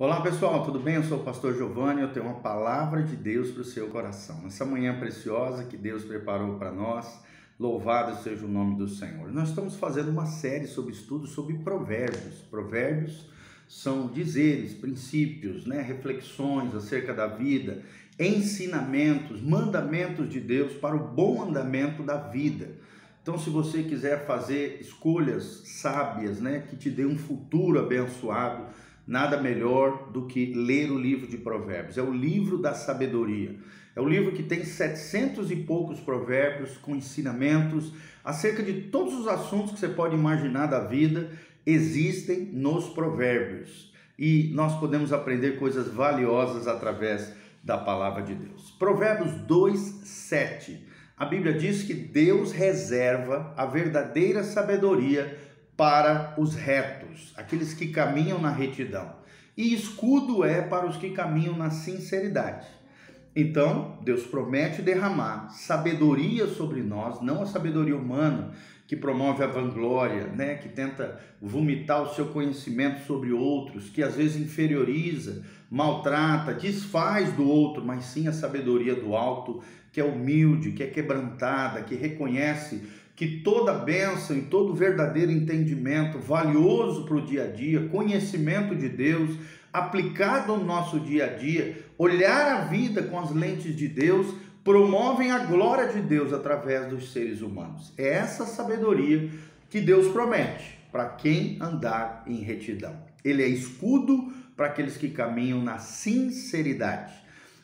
Olá pessoal, tudo bem? Eu sou o pastor Giovanni, eu tenho uma palavra de Deus para o seu coração. Nessa manhã preciosa que Deus preparou para nós, louvado seja o nome do Senhor. Nós estamos fazendo uma série sobre estudos sobre provérbios. Provérbios são dizeres, princípios, né? reflexões acerca da vida, ensinamentos, mandamentos de Deus para o bom andamento da vida. Então, se você quiser fazer escolhas sábias, né, que te dê um futuro abençoado, nada melhor do que ler o livro de Provérbios. É o livro da sabedoria. É o livro que tem setecentos e poucos provérbios com ensinamentos acerca de todos os assuntos que você pode imaginar da vida, existem nos provérbios. E nós podemos aprender coisas valiosas através da palavra de Deus. Provérbios 2, 7 a Bíblia diz que Deus reserva a verdadeira sabedoria para os retos, aqueles que caminham na retidão, e escudo é para os que caminham na sinceridade. Então, Deus promete derramar sabedoria sobre nós, não a sabedoria humana que promove a vanglória, né, que tenta vomitar o seu conhecimento sobre outros, que às vezes inferioriza, maltrata, desfaz do outro, mas sim a sabedoria do alto que é humilde, que é quebrantada, que reconhece que toda bênção e todo verdadeiro entendimento valioso para o dia a dia, conhecimento de Deus, aplicado no nosso dia a dia, olhar a vida com as lentes de Deus, promovem a glória de Deus através dos seres humanos. É essa sabedoria que Deus promete para quem andar em retidão. Ele é escudo para aqueles que caminham na sinceridade.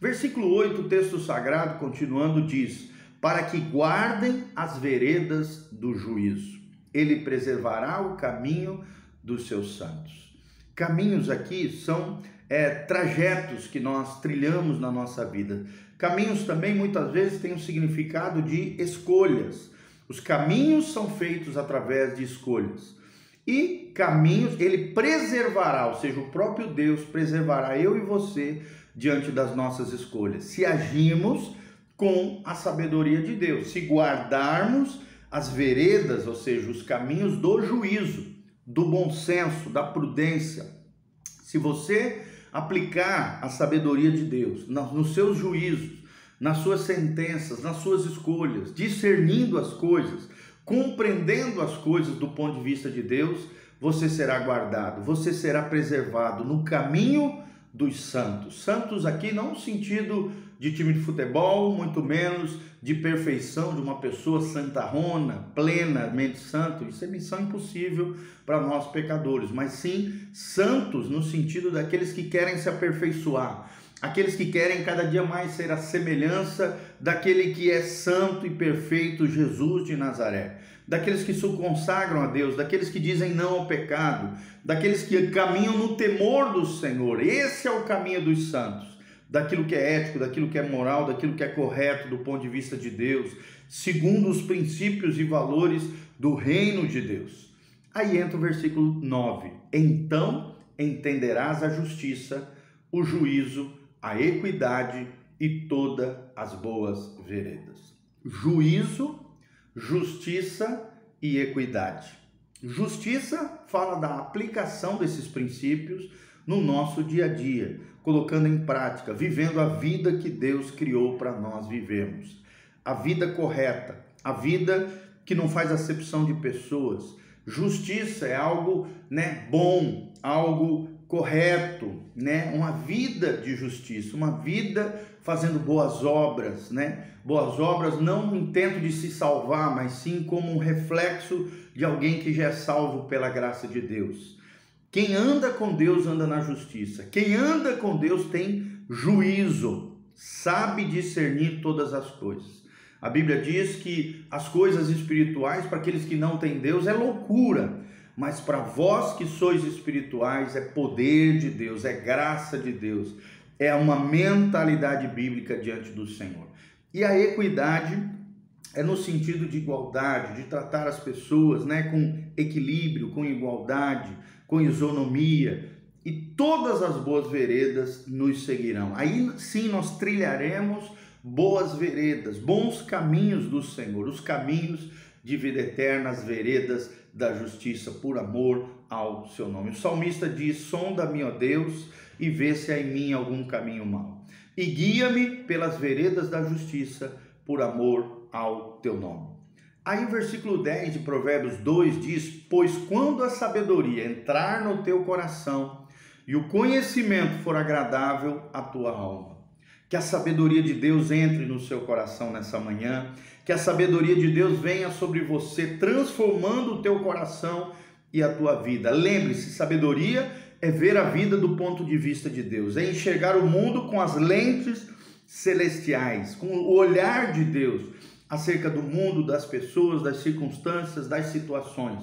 Versículo 8, o texto sagrado, continuando, diz: Para que guardem as veredas do juízo, ele preservará o caminho dos seus santos. Caminhos aqui são é, trajetos que nós trilhamos na nossa vida. Caminhos também muitas vezes têm um significado de escolhas. Os caminhos são feitos através de escolhas. E caminhos, ele preservará, ou seja, o próprio Deus preservará eu e você diante das nossas escolhas. Se agimos com a sabedoria de Deus, se guardarmos as veredas, ou seja, os caminhos do juízo, do bom senso, da prudência. Se você aplicar a sabedoria de Deus nos seus juízos, nas suas sentenças, nas suas escolhas, discernindo as coisas, compreendendo as coisas do ponto de vista de Deus, você será guardado, você será preservado no caminho dos santos. Santos aqui não no sentido de time de futebol, muito menos de perfeição de uma pessoa santarrona, plenamente santo. Isso é missão impossível para nós pecadores, mas sim santos no sentido daqueles que querem se aperfeiçoar, aqueles que querem cada dia mais ser a semelhança daquele que é santo e perfeito, Jesus de Nazaré daqueles que se consagram a Deus, daqueles que dizem não ao pecado, daqueles que caminham no temor do Senhor. Esse é o caminho dos santos, daquilo que é ético, daquilo que é moral, daquilo que é correto do ponto de vista de Deus, segundo os princípios e valores do reino de Deus. Aí entra o versículo 9: Então entenderás a justiça, o juízo, a equidade e todas as boas veredas. Juízo justiça e equidade. Justiça fala da aplicação desses princípios no nosso dia a dia, colocando em prática, vivendo a vida que Deus criou para nós vivermos. A vida correta, a vida que não faz acepção de pessoas. Justiça é algo, né, bom, algo correto, né? Uma vida de justiça, uma vida fazendo boas obras, né? Boas obras não no intento de se salvar, mas sim como um reflexo de alguém que já é salvo pela graça de Deus. Quem anda com Deus anda na justiça. Quem anda com Deus tem juízo, sabe discernir todas as coisas. A Bíblia diz que as coisas espirituais para aqueles que não têm Deus é loucura mas para vós que sois espirituais é poder de Deus, é graça de Deus, é uma mentalidade bíblica diante do Senhor. E a equidade é no sentido de igualdade, de tratar as pessoas né, com equilíbrio, com igualdade, com isonomia, e todas as boas veredas nos seguirão. Aí sim nós trilharemos boas veredas, bons caminhos do Senhor, os caminhos de vida eterna, as veredas da justiça por amor ao seu nome. O salmista diz: Sonda-me, ó Deus, e vê se há em mim algum caminho mau. E guia-me pelas veredas da justiça, por amor ao teu nome. Aí o versículo 10 de Provérbios 2 diz: Pois quando a sabedoria entrar no teu coração e o conhecimento for agradável à tua alma. Que a sabedoria de Deus entre no seu coração nessa manhã, que a sabedoria de Deus venha sobre você, transformando o teu coração e a tua vida. Lembre-se, sabedoria é ver a vida do ponto de vista de Deus, é enxergar o mundo com as lentes celestiais, com o olhar de Deus acerca do mundo, das pessoas, das circunstâncias, das situações.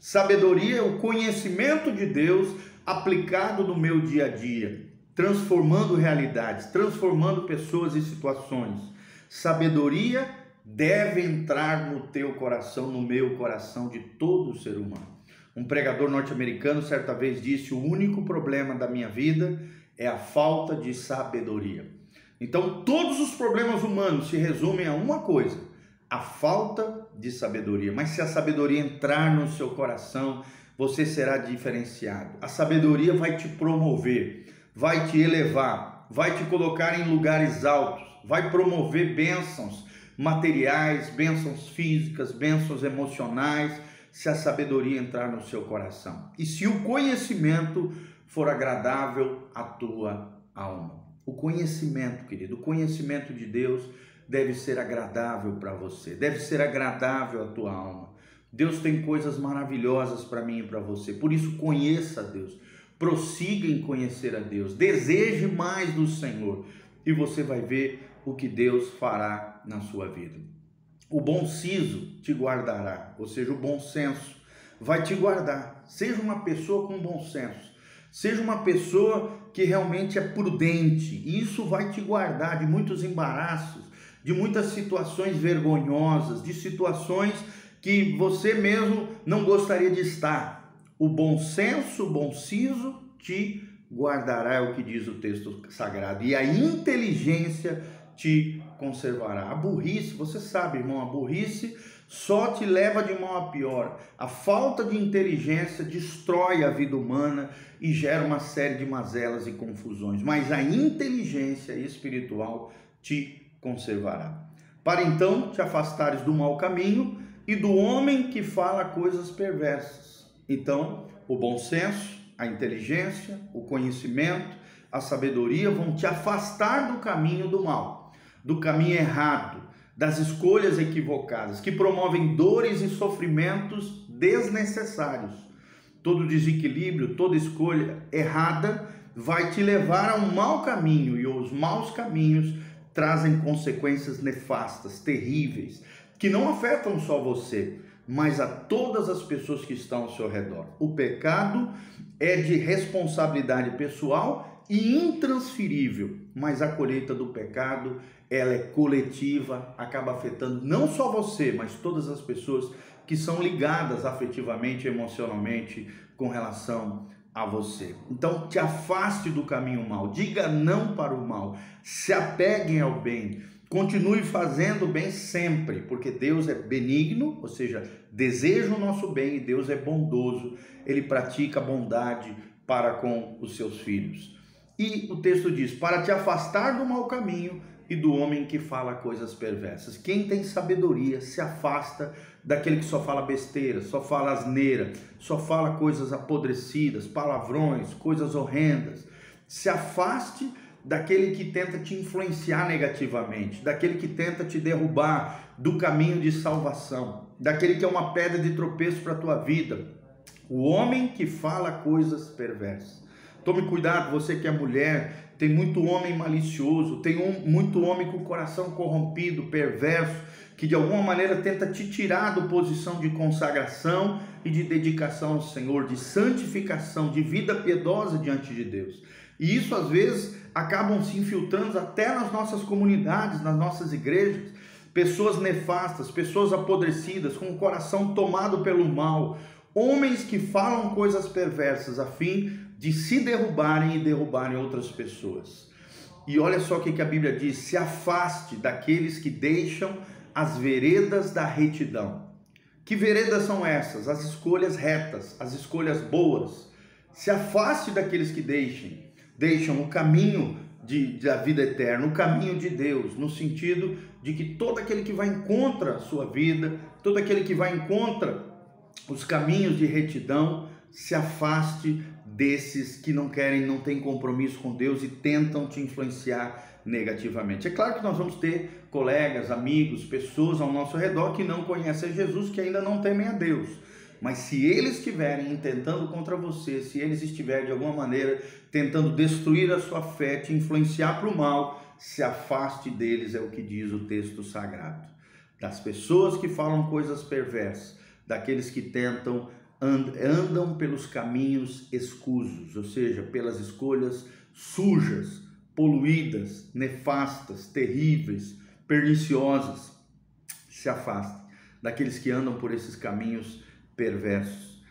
Sabedoria é o conhecimento de Deus aplicado no meu dia a dia, transformando realidades, transformando pessoas e situações. Sabedoria deve entrar no teu coração, no meu coração, de todo ser humano. Um pregador norte-americano certa vez disse: O único problema da minha vida é a falta de sabedoria. Então, todos os problemas humanos se resumem a uma coisa: a falta de sabedoria. Mas se a sabedoria entrar no seu coração, você será diferenciado. A sabedoria vai te promover, vai te elevar, vai te colocar em lugares altos, vai promover bênçãos materiais, bênçãos físicas, bênçãos emocionais, se a sabedoria entrar no seu coração. E se o conhecimento for agradável à tua alma. O conhecimento, querido, o conhecimento de Deus deve ser agradável para você, deve ser agradável à tua alma. Deus tem coisas maravilhosas para mim e para você. Por isso conheça a Deus. Prossiga em conhecer a Deus. Deseje mais do Senhor e você vai ver o que Deus fará na sua vida. O bom siso te guardará, ou seja, o bom senso vai te guardar. Seja uma pessoa com bom senso. Seja uma pessoa que realmente é prudente. Isso vai te guardar de muitos embaraços, de muitas situações vergonhosas, de situações que você mesmo não gostaria de estar. O bom senso, o bom siso te guardará, é o que diz o texto sagrado, e a inteligência te conservará. A burrice, você sabe, irmão, a burrice só te leva de mal a pior. A falta de inteligência destrói a vida humana e gera uma série de mazelas e confusões, mas a inteligência espiritual te conservará. Para então te afastares do mau caminho e do homem que fala coisas perversas. Então, o bom senso, a inteligência, o conhecimento, a sabedoria vão te afastar do caminho do mal, do caminho errado, das escolhas equivocadas, que promovem dores e sofrimentos desnecessários. Todo desequilíbrio, toda escolha errada vai te levar a um mau caminho e os maus caminhos trazem consequências nefastas, terríveis, que não afetam só você, mas a todas as pessoas que estão ao seu redor. O pecado é de responsabilidade pessoal e intransferível, mas a colheita do pecado ela é coletiva, acaba afetando não só você, mas todas as pessoas que são ligadas afetivamente, emocionalmente com relação a você. Então, te afaste do caminho mal, diga não para o mal, se apeguem ao bem, continue fazendo bem sempre, porque Deus é benigno, ou seja, deseja o nosso bem e Deus é bondoso, ele pratica bondade para com os seus filhos. E o texto diz: para te afastar do mau caminho e do homem que fala coisas perversas. Quem tem sabedoria se afasta daquele que só fala besteira, só fala asneira, só fala coisas apodrecidas, palavrões, coisas horrendas. Se afaste daquele que tenta te influenciar negativamente, daquele que tenta te derrubar do caminho de salvação, daquele que é uma pedra de tropeço para a tua vida. O homem que fala coisas perversas. Tome cuidado, você que é mulher, tem muito homem malicioso, tem um, muito homem com o coração corrompido, perverso, que de alguma maneira tenta te tirar da posição de consagração e de dedicação ao Senhor, de santificação, de vida piedosa diante de Deus. E isso às vezes acabam se infiltrando até nas nossas comunidades, nas nossas igrejas. Pessoas nefastas, pessoas apodrecidas, com o coração tomado pelo mal, homens que falam coisas perversas a fim de se derrubarem e derrubarem outras pessoas. E olha só o que a Bíblia diz: se afaste daqueles que deixam as veredas da retidão. Que veredas são essas? As escolhas retas, as escolhas boas. Se afaste daqueles que deixem, deixam o caminho de, da vida eterna, o caminho de Deus, no sentido de que todo aquele que vai em contra a sua vida, todo aquele que vai em contra os caminhos de retidão, se afaste desses que não querem, não têm compromisso com Deus e tentam te influenciar negativamente. É claro que nós vamos ter colegas, amigos, pessoas ao nosso redor que não conhecem Jesus, que ainda não temem a Deus. Mas se eles estiverem intentando contra você, se eles estiverem de alguma maneira tentando destruir a sua fé, te influenciar para o mal, se afaste deles, é o que diz o texto sagrado. Das pessoas que falam coisas perversas, daqueles que tentam andam pelos caminhos escusos, ou seja, pelas escolhas sujas, poluídas, nefastas, terríveis, perniciosas. Se afaste daqueles que andam por esses caminhos perversos.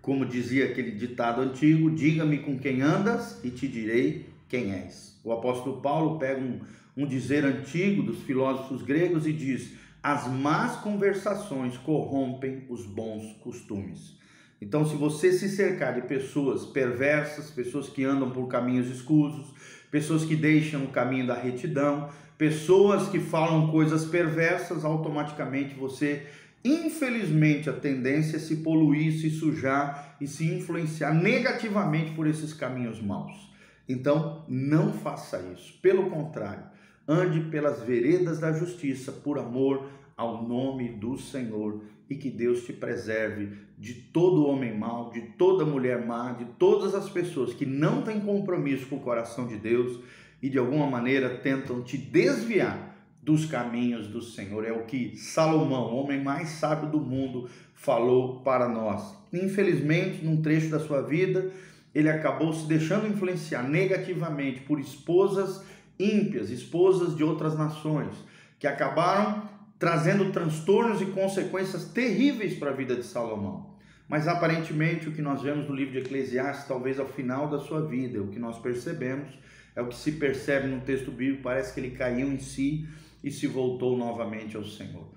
Como dizia aquele ditado antigo: diga-me com quem andas e te direi quem és. O apóstolo Paulo pega um, um dizer antigo dos filósofos gregos e diz: as más conversações corrompem os bons costumes. Então, se você se cercar de pessoas perversas, pessoas que andam por caminhos escusos, pessoas que deixam o caminho da retidão, pessoas que falam coisas perversas, automaticamente você, infelizmente, a tendência é se poluir, se sujar e se influenciar negativamente por esses caminhos maus. Então, não faça isso. Pelo contrário, ande pelas veredas da justiça por amor ao nome do Senhor e que Deus te preserve de todo homem mau, de toda mulher má, de todas as pessoas que não têm compromisso com o coração de Deus e de alguma maneira tentam te desviar dos caminhos do Senhor. É o que Salomão, o homem mais sábio do mundo, falou para nós. Infelizmente, num trecho da sua vida, ele acabou se deixando influenciar negativamente por esposas ímpias, esposas de outras nações, que acabaram trazendo transtornos e consequências terríveis para a vida de Salomão. Mas aparentemente o que nós vemos no livro de Eclesiastes, talvez ao final da sua vida, o que nós percebemos, é o que se percebe no texto bíblico, parece que ele caiu em si e se voltou novamente ao Senhor.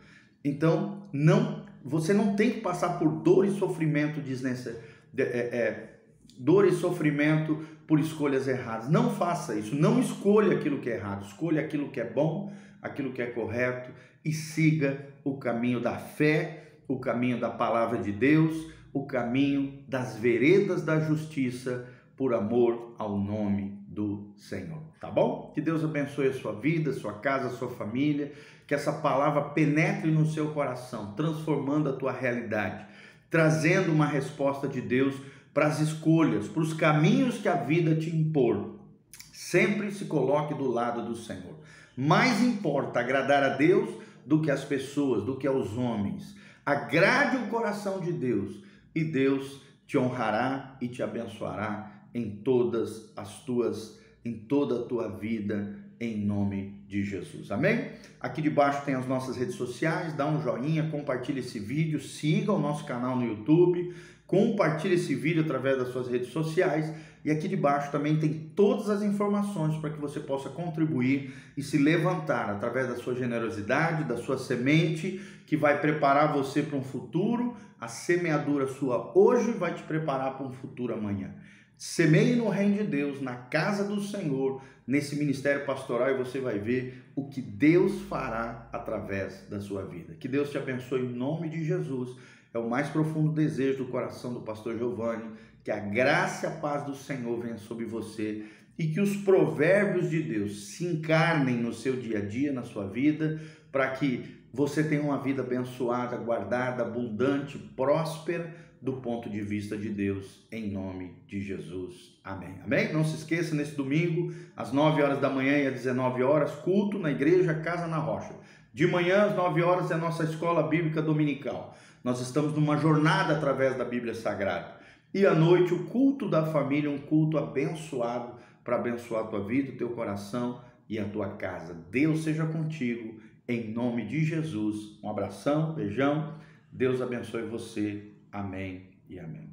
Então, não, você não tem que passar por dor e sofrimento desnecessário. É, é, dor e sofrimento por escolhas erradas. Não faça isso. Não escolha aquilo que é errado. Escolha aquilo que é bom, aquilo que é correto e siga o caminho da fé, o caminho da palavra de Deus, o caminho das veredas da justiça por amor ao nome do Senhor. Tá bom? Que Deus abençoe a sua vida, sua casa, sua família, que essa palavra penetre no seu coração, transformando a tua realidade, trazendo uma resposta de Deus para as escolhas, para os caminhos que a vida te impor. Sempre se coloque do lado do Senhor. Mais importa agradar a Deus do que as pessoas, do que aos homens. Agrade o coração de Deus e Deus te honrará e te abençoará em todas as tuas em toda a tua vida em nome de Jesus. Amém? Aqui debaixo tem as nossas redes sociais, dá um joinha, compartilha esse vídeo, siga o nosso canal no YouTube, compartilhe esse vídeo através das suas redes sociais e aqui debaixo também tem todas as informações para que você possa contribuir e se levantar através da sua generosidade, da sua semente, que vai preparar você para um futuro. A semeadura sua hoje vai te preparar para um futuro amanhã. Semeie no reino de Deus, na casa do Senhor, nesse ministério pastoral e você vai ver o que Deus fará através da sua vida. Que Deus te abençoe em nome de Jesus é o mais profundo desejo do coração do pastor Giovanni, que a graça e a paz do Senhor venha sobre você e que os provérbios de Deus se encarnem no seu dia a dia, na sua vida, para que você tenha uma vida abençoada, guardada, abundante, próspera do ponto de vista de Deus, em nome de Jesus. Amém. Amém? Não se esqueça, nesse domingo, às 9 horas da manhã e às 19 horas, culto na igreja Casa na Rocha. De manhã, às 9 horas, é a nossa escola bíblica dominical. Nós estamos numa jornada através da Bíblia Sagrada. E à noite, o culto da família, um culto abençoado para abençoar a tua vida, o teu coração e a tua casa. Deus seja contigo, em nome de Jesus. Um abração, beijão. Deus abençoe você. Amém e amém.